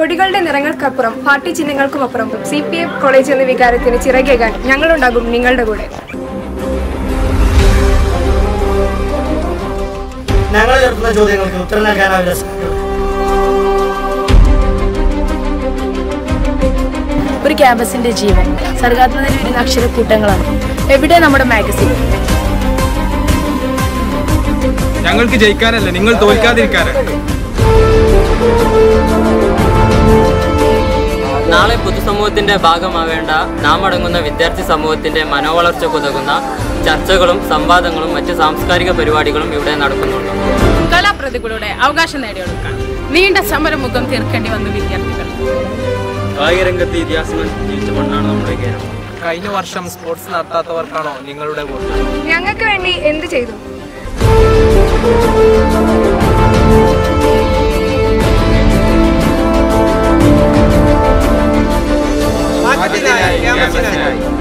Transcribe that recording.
കൊടികളുടെ നിറങ്ങൾക്കപ്പുറം പാർട്ടി ചിഹ്നങ്ങൾക്കുമപ്പുറം C P M college എന്ന വികാരത്തിന് ചിറകേകാൻ ഞങ്ങളുണ്ടാകും നിങ്ങളുടെ കൂടെ. ഞങ്ങൾ ഉയർത്തുന്ന ചോദ്യങ്ങൾക്ക് ഉത്തരം നൽകാനാവില്ല. ഒരു ക്യാമ്പസിന്റെ ജീവൻ സർഗാത്മകതയിൽ വരുന്ന അക്ഷരക്കൂട്ടങ്ങളാണ്. എവിടെ നമ്മുടെ മാഗസിൻ? ഞങ്ങൾക്ക് ജയിക്കാനല്ല നിങ്ങൾ തോൽക്കാതിരിക്കാനാണ്. നാളെ പൊതുസമൂഹത്തിന്റെ ഭാഗമാവേണ്ട നാം അടങ്ങുന്ന വിദ്യാർത്ഥി സമൂഹത്തിന്റെ മനോവളർച്ചക്കുതകുന്ന ചർച്ചകളും സംവാദങ്ങളും മറ്റ് സാംസ്കാരിക പരിപാടികളും ഇവിടെ നടക്കുന്നുണ്ട്. കലാപ്രതികളുടെ അവകാശം നേടിയെടുക്കാൻ നീണ്ട സമരമുഖം തീർക്കേണ്ടി വന്നു വിദ്യാർത്ഥികൾ. കായിക രംഗത്ത് ഇതിഹാസങ്ങൾ ജീവിച്ച മണ്ണാണ് നമ്മുടെ കേരളം. കഴിഞ്ഞ വർഷം സ്പോർട്സ് നടത്താത്തവർക്കാണോ നിങ്ങളുടെ വോട്ട്? ഞങ്ങൾക്ക് വേണ്ടി എന്ത് 慌ててない。